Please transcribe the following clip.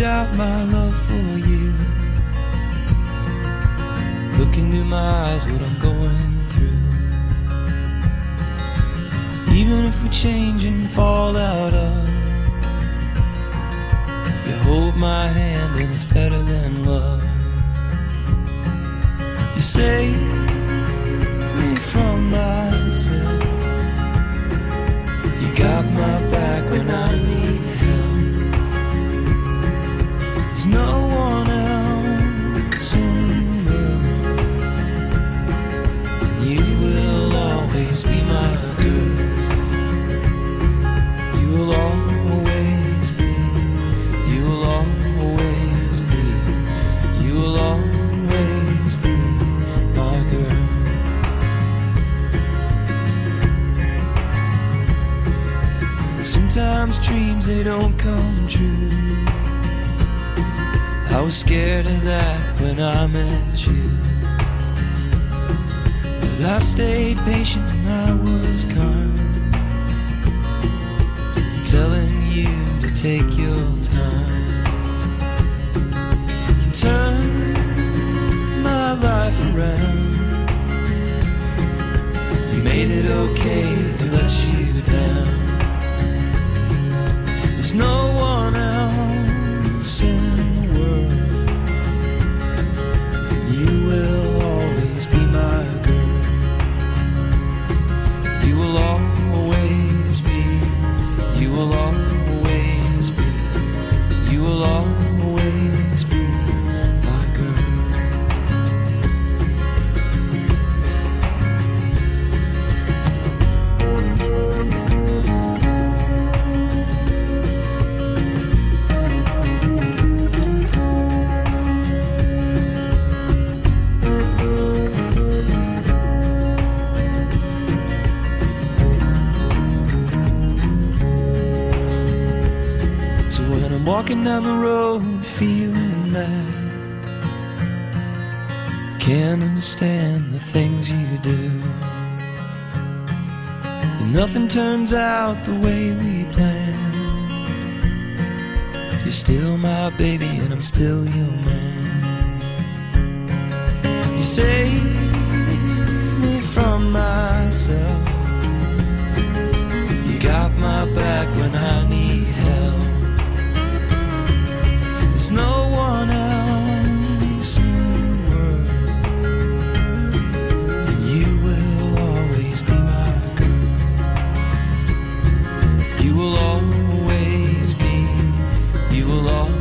doubt my love for you. Look into my eyes, what I'm going through. Even if we change and fall out of, you hold my hand and it's better than love. You save There's no one else in you will always be my girl. You will always be. You will always be. You will always be my girl. Sometimes dreams they don't come true. I was scared of that when I met you. But I stayed patient and I was kind. Telling you to take your time. You turned my life around. You made it okay to let you down. There's no I'm walking down the road feeling mad, can't understand the things you do. And nothing turns out the way we planned. You're still my baby and I'm still your man. You save me from myself. will all